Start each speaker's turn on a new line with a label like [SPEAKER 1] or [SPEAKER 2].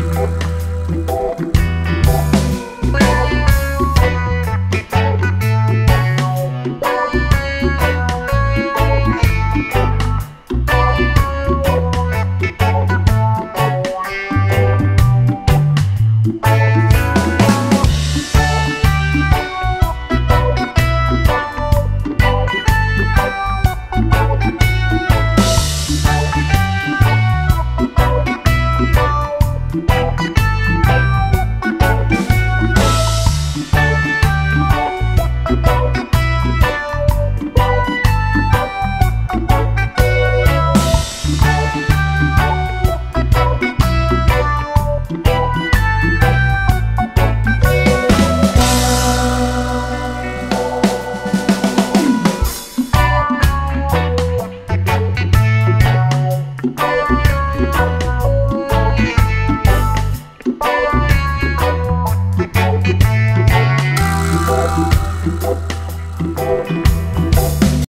[SPEAKER 1] Thank you. Bye.
[SPEAKER 2] Thank you.